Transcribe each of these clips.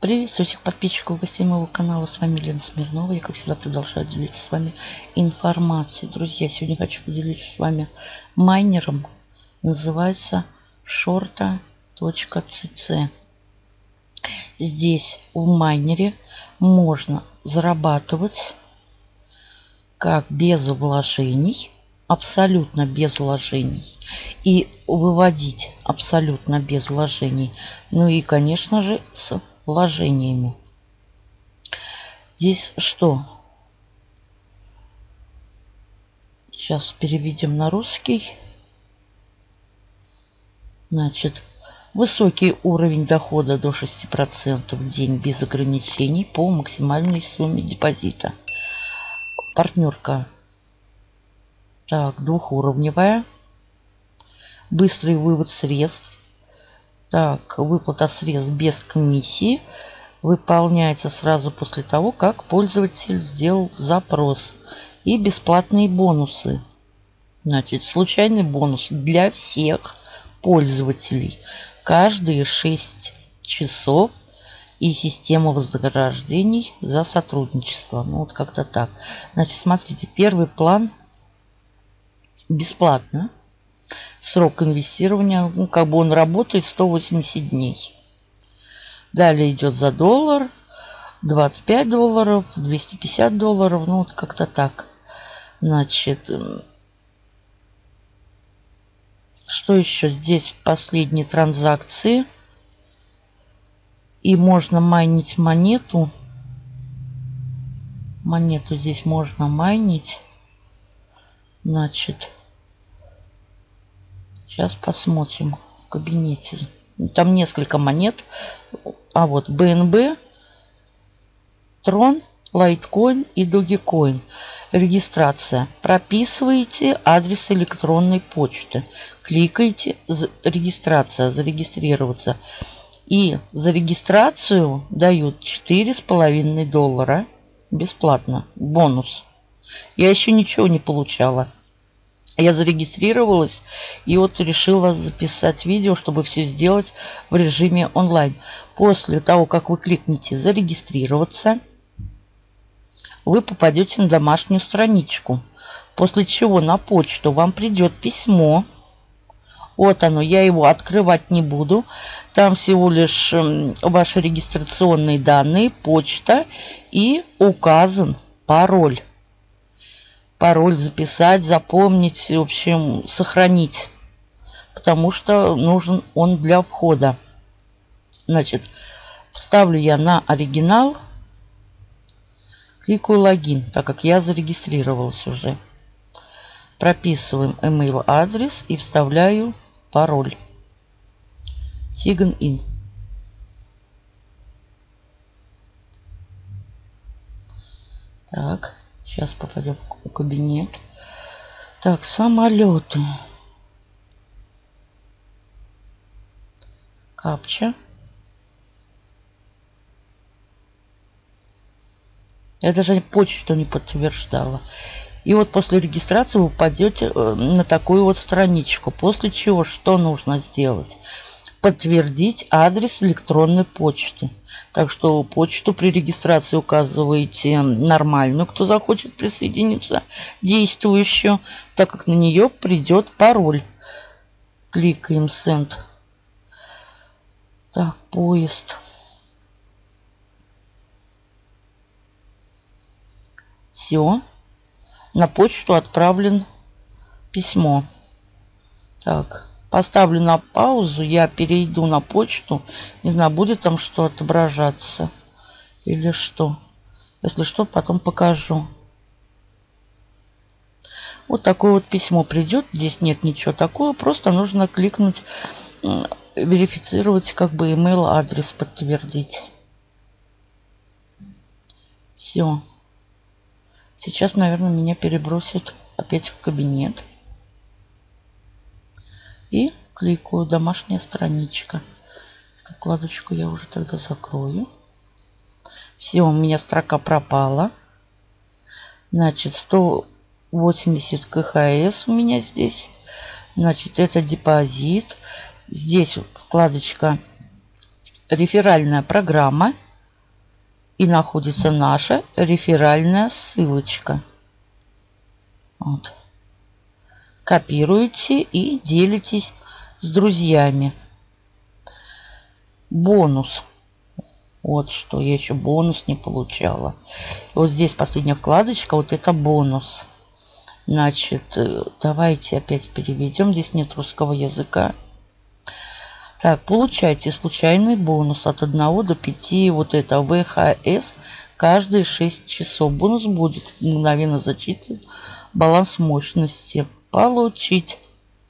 Приветствую всех подписчиков гостей моего канала. С вами Лена Смирнова. Я, как всегда, продолжаю делиться с вами информацией. Друзья, сегодня хочу поделиться с вами майнером. Называется shorta.cc. Здесь в майнере можно зарабатывать как без вложений, абсолютно без вложений, и выводить абсолютно без вложений. Ну и, конечно же, с вложениями. Здесь что? Сейчас переведем на русский. Значит, высокий уровень дохода до 6% в день без ограничений по максимальной сумме депозита. Партнерка. Так, двухуровневая. Быстрый вывод средств так, выплата средств без комиссии выполняется сразу после того, как пользователь сделал запрос. И бесплатные бонусы. Значит, случайный бонус для всех пользователей. Каждые 6 часов и система вознаграждений за сотрудничество. Ну, вот как-то так. Значит, смотрите, первый план бесплатно. Срок инвестирования, ну, как бы он работает 180 дней. Далее идет за доллар, 25 долларов, 250 долларов, ну вот как-то так. Значит, что еще здесь в последней транзакции? И можно майнить монету. Монету здесь можно майнить. Значит, Сейчас посмотрим в кабинете. Там несколько монет. А вот БНБ, Трон, Лайткоин и Dogecoin. Регистрация. Прописываете адрес электронной почты. Кликаете регистрация, зарегистрироваться. И за регистрацию дают 4,5 доллара бесплатно. Бонус. Я еще ничего не получала. Я зарегистрировалась и вот решила записать видео, чтобы все сделать в режиме онлайн. После того, как вы кликните «Зарегистрироваться», вы попадете на домашнюю страничку. После чего на почту вам придет письмо. Вот оно, я его открывать не буду. Там всего лишь ваши регистрационные данные, почта и указан пароль пароль записать, запомнить, в общем, сохранить. Потому что нужен он для входа. Значит, ставлю я на оригинал. Кликаю логин, так как я зарегистрировалась уже. Прописываем email адрес и вставляю пароль. Sign in. Так. Сейчас попадем в кабинет. Так, самолеты. Капча. Я даже почту не подтверждала. И вот после регистрации вы попадете э, на такую вот страничку. После чего что нужно сделать? Подтвердить адрес электронной почты. Так что почту при регистрации указываете нормальную, кто захочет присоединиться, действующую, так как на нее придет пароль. Кликаем Send. Так, поезд. Все. На почту отправлен письмо. Так. Поставлю на паузу, я перейду на почту. Не знаю, будет там что отображаться или что. Если что, потом покажу. Вот такое вот письмо придет. Здесь нет ничего такого. Просто нужно кликнуть, верифицировать, как бы email адрес подтвердить. Все. Сейчас, наверное, меня перебросят опять в кабинет. И кликаю «Домашняя страничка». Вкладочку я уже тогда закрою. Все, у меня строка пропала. Значит, 180 КХС у меня здесь. Значит, это депозит. Здесь вкладочка реферальная программа. И находится наша реферальная ссылочка. Вот. Копируете и делитесь с друзьями. Бонус. Вот что, я еще бонус не получала. Вот здесь последняя вкладочка, вот это бонус. Значит, э, давайте опять переведем. Здесь нет русского языка. Так, получайте случайный бонус от 1 до 5. Вот это ВХС каждые 6 часов. Бонус будет мгновенно зачислен. Баланс мощности. Получить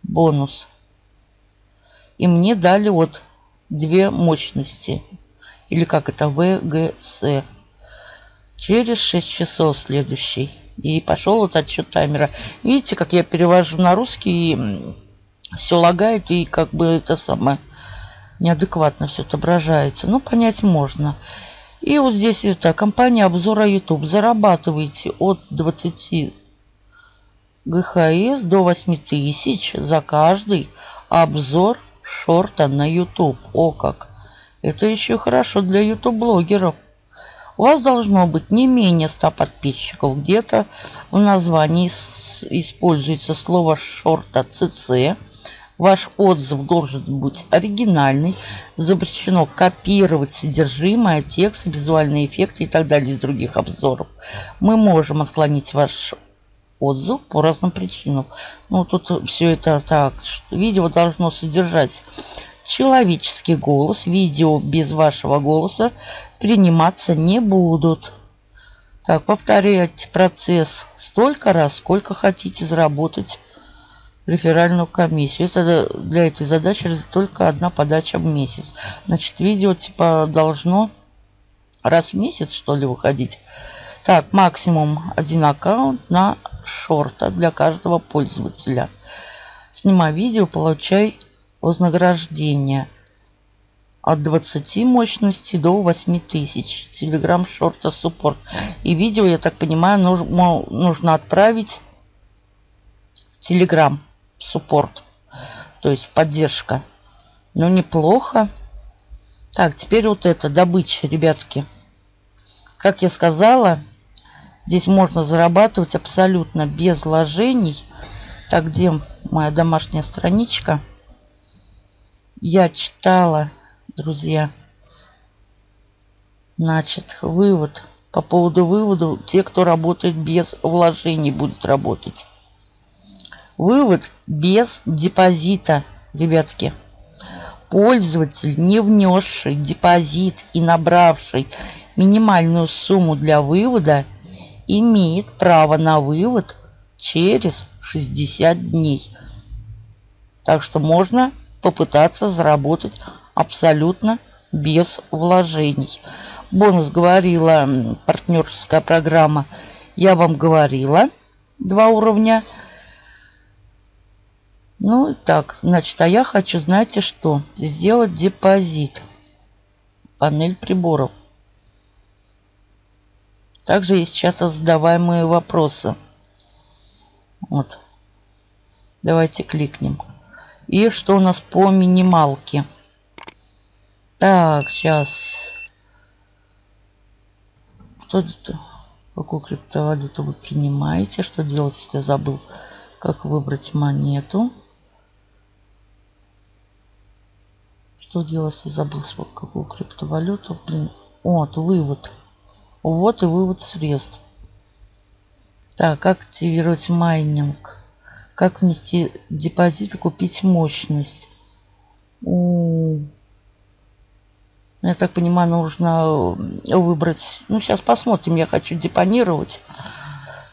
бонус. И мне дали вот две мощности. Или как это, ВГС. Через 6 часов следующий. И пошел вот отсчет таймера. Видите, как я перевожу на русский, и все лагает, и как бы это самое неадекватно все отображается. Ну, понять можно. И вот здесь это компания обзора YouTube. Зарабатываете от 20 ГХС до 8000 за каждый обзор шорта на YouTube. О как! Это еще хорошо для YouTube-блогеров. У вас должно быть не менее 100 подписчиков. Где-то в названии используется слово шорта CC. Ваш отзыв должен быть оригинальный. Запрещено копировать содержимое, текст, визуальные эффекты и так далее из других обзоров. Мы можем отклонить ваш отзыв по разным причинам. Ну, тут все это так. Видео должно содержать человеческий голос. Видео без вашего голоса приниматься не будут. Так, повторяйте процесс столько раз, сколько хотите заработать реферальную комиссию. Это для этой задачи только одна подача в месяц. Значит, видео типа должно раз в месяц, что ли, выходить. Так, максимум один аккаунт на шорта для каждого пользователя. Снимай видео, получай вознаграждение от 20 мощностей до 8000. Telegram шорта суппорт. И видео, я так понимаю, нужно отправить в Telegram суппорт. То есть поддержка. Ну, неплохо. Так, теперь вот это, добыча, ребятки. Как я сказала, здесь можно зарабатывать абсолютно без вложений. Так, где моя домашняя страничка? Я читала, друзья. Значит, вывод. По поводу вывода, те, кто работает без вложений, будут работать. Вывод без депозита, ребятки. Пользователь, не внесший депозит и набравший минимальную сумму для вывода, имеет право на вывод через 60 дней. Так что можно попытаться заработать абсолютно без вложений. Бонус говорила партнерская программа. Я вам говорила. Два уровня ну, так, значит, а я хочу, знаете что? Сделать депозит. Панель приборов. Также есть часто задаваемые вопросы. Вот. Давайте кликнем. И что у нас по минималке? Так, сейчас. Что это? Какую криптовалюту вы принимаете? Что делать, если я забыл? Как выбрать монету? Что делать, если забыл какую криптовалюту? Блин. Вот, вывод. Вот и вывод средств. Так, как активировать майнинг? Как внести депозит и купить мощность? У. Я так понимаю, нужно выбрать... Ну, сейчас посмотрим. Я хочу депонировать.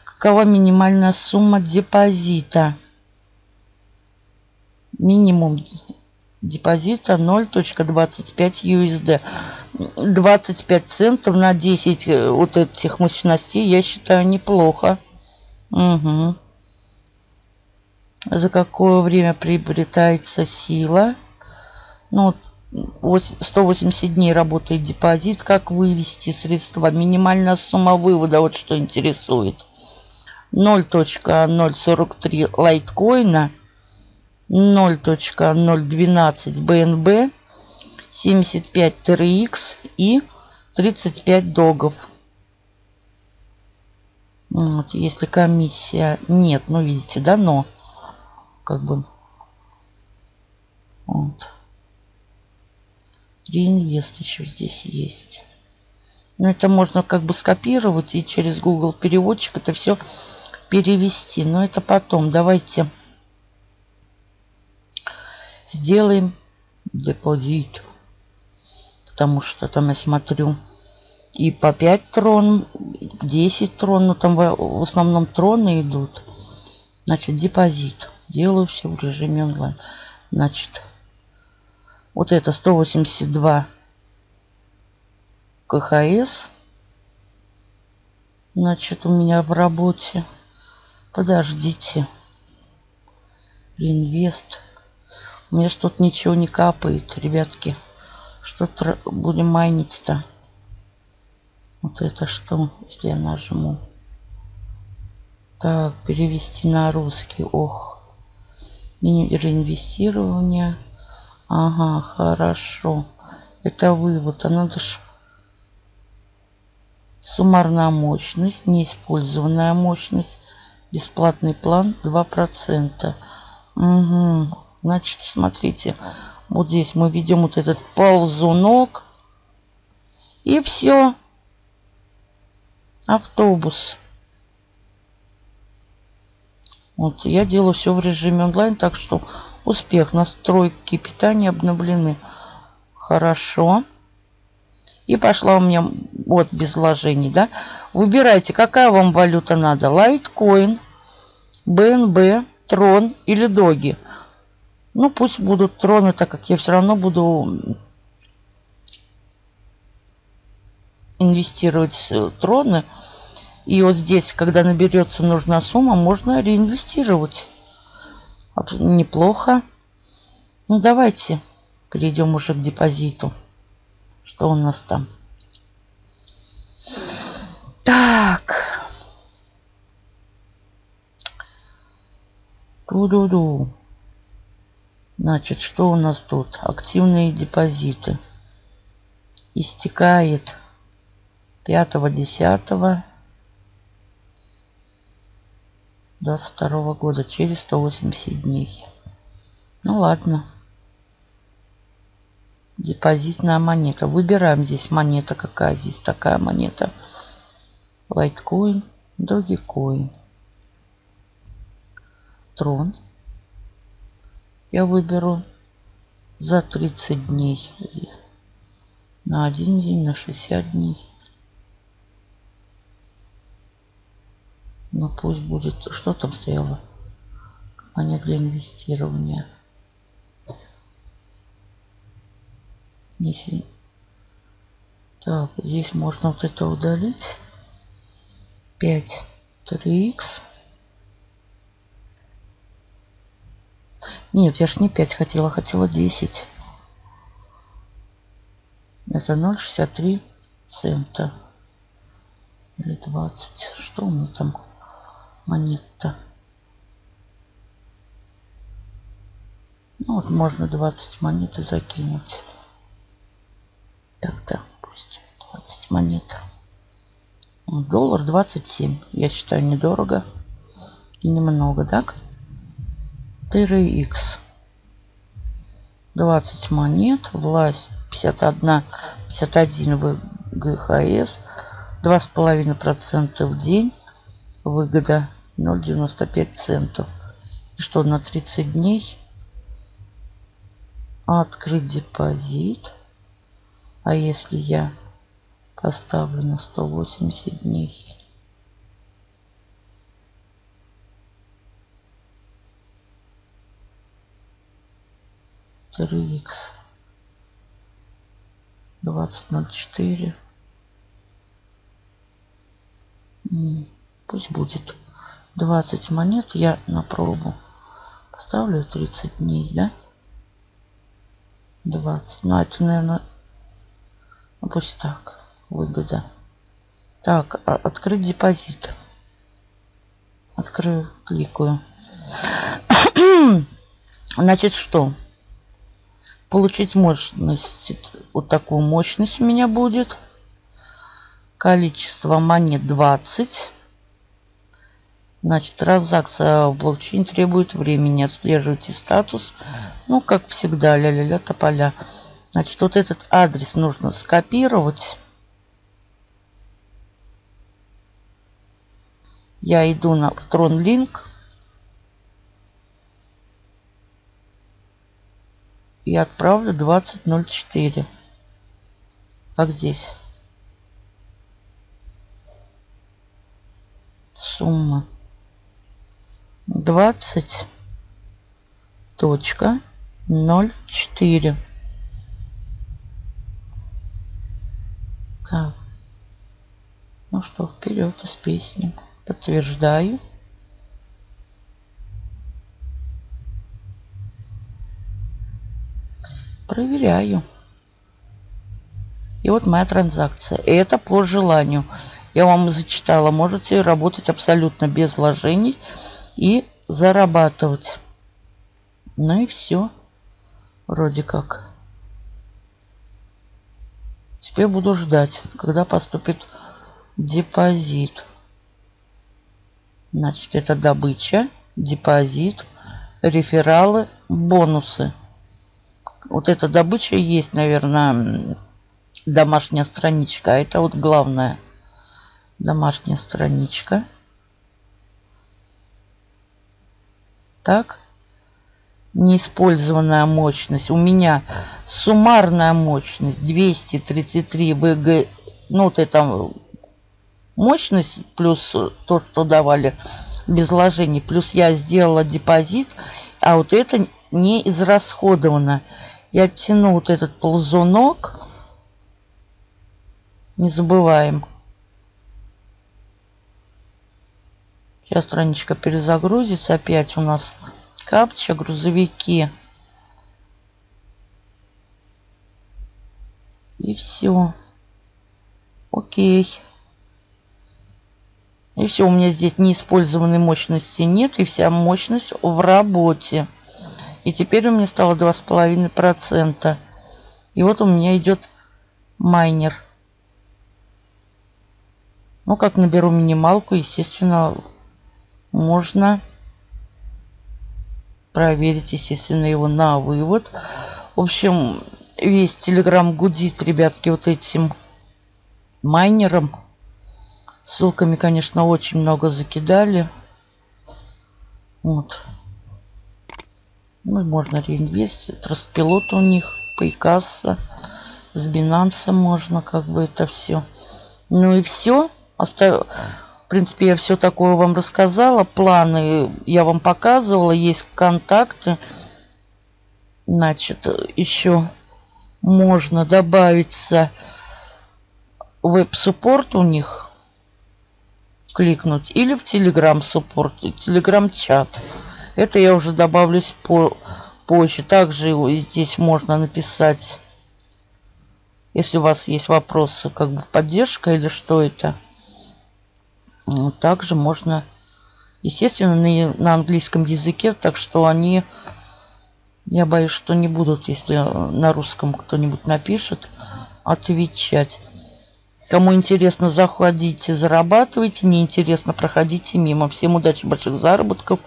Какова минимальная сумма депозита? Минимум депозита 0.25 USD. 25 центов на 10 э, вот этих мощностей я считаю неплохо. Угу. За какое время приобретается сила? Ну, 180 дней работает депозит. Как вывести средства? Минимальная сумма вывода, вот что интересует. 0.043 лайткоина – 0.012 BNB, 75 TRX и 35 догов. Вот, если комиссия нет, ну видите, да, но как бы вот. Реинвест еще здесь есть. Но это можно как бы скопировать и через Google переводчик это все перевести. Но это потом. Давайте сделаем депозит. Потому что там я смотрю и по 5 трон, 10 трон. Но там в основном троны идут. Значит, депозит. Делаю все в режиме онлайн. Значит, вот это 182 КХС. Значит, у меня в работе. Подождите. Инвест. У меня что-то ничего не капает, ребятки. Что-то будем майнить-то. Вот это что, если я нажму? Так, перевести на русский. Ох. Меню реинвестирования. Ага, хорошо. Это вывод. А надо же... Суммарная мощность, неиспользованная мощность, бесплатный план 2%. Угу. Значит, смотрите, вот здесь мы ведем вот этот ползунок. И все. Автобус. Вот я делаю все в режиме онлайн, так что Успех. Настройки питания обновлены. Хорошо. И пошла у меня вот без вложений, да. Выбирайте, какая вам валюта надо. Лайткоин, БНБ, Трон или Доги. Ну, пусть будут троны, так как я все равно буду инвестировать в троны. И вот здесь, когда наберется нужная сумма, можно реинвестировать неплохо. Ну, давайте перейдем уже к депозиту. Что у нас там? Так. Ту-ду-ду. Значит, что у нас тут? Активные депозиты. Истекает 5-10 22 года через 180 дней. Ну ладно. Депозитная монета. Выбираем здесь монета. Какая здесь такая монета? Лайткоин, Dogecoin. Трон. Я выберу за 30 дней. На один день, на 60 дней. Ну пусть будет. Что там стояло? Компания для инвестирования. Если... Так, здесь можно вот это удалить. 5 3х. Нет, я ж не 5 хотела, хотела 10. Это 0,63 цента. Или 20. Что у меня там? монет-то. Ну вот можно 20 монет закинуть. Так-то пусть 20 монет. Доллар 27. Я считаю недорого и немного, так? TRX. 20 монет. Власть 51, 51 в ГХС. 2,5% в день. Выгода 0,95 центов. И что, на 30 дней открыть депозит. А если я поставлю на 180 дней? Три икс двадцать ноль четыре. Пусть будет. 20 монет я на пробу поставлю 30 дней, да? 20. Ну, это, наверное, ну, пусть так. Выгода. Так, а, открыть депозит. Открою, кликаю. Значит, что? Получить мощность. Вот такую мощность у меня будет. Количество монет 20. Значит, транзакция в блокчейн требует времени. Отслеживайте статус. Ну, как всегда, ля-ля-ля, тополя. Значит, вот этот адрес нужно скопировать. Я иду на TronLink. И отправлю 2004. Как здесь. Сумма. 20 точка 04 так ну что вперед с песней подтверждаю проверяю и вот моя транзакция и это по желанию я вам зачитала можете работать абсолютно без вложений и зарабатывать. Ну и все. Вроде как. Теперь буду ждать, когда поступит депозит. Значит, это добыча, депозит, рефералы, бонусы. Вот эта добыча есть, наверное, домашняя страничка. А это вот главное. Домашняя страничка. Так. Неиспользованная мощность. У меня суммарная мощность 233 ВГ. Ну, вот это мощность плюс то, что давали без вложений. Плюс я сделала депозит. А вот это не израсходовано. Я тяну вот этот ползунок. Не забываем. Сейчас страничка перезагрузится. Опять у нас капча, грузовики. И все. Окей. И все, у меня здесь неиспользованной мощности нет. И вся мощность в работе. И теперь у меня стало 2,5%. И вот у меня идет майнер. Ну, как наберу минималку, естественно, можно проверить, естественно, его на вывод. В общем, весь Телеграм гудит, ребятки, вот этим майнером. Ссылками, конечно, очень много закидали. Вот. Ну, можно реинвестить. Распилот у них, Пайкасса. С Binance можно как бы это все. Ну и все. Оставил... В принципе, я все такое вам рассказала. Планы я вам показывала. Есть контакты. Значит, еще можно добавиться веб-суппорт у них. Кликнуть. Или в телеграм-суппорт. Телеграм-чат. Это я уже добавлюсь по позже. Также здесь можно написать, если у вас есть вопросы, как бы поддержка или что это – также можно, естественно, на, на английском языке, так что они, я боюсь, что не будут, если на русском кто-нибудь напишет, отвечать. Кому интересно, заходите, зарабатывайте. Неинтересно, проходите мимо. Всем удачи, больших заработков.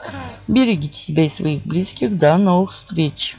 Берегите себя и своих близких. До новых встреч.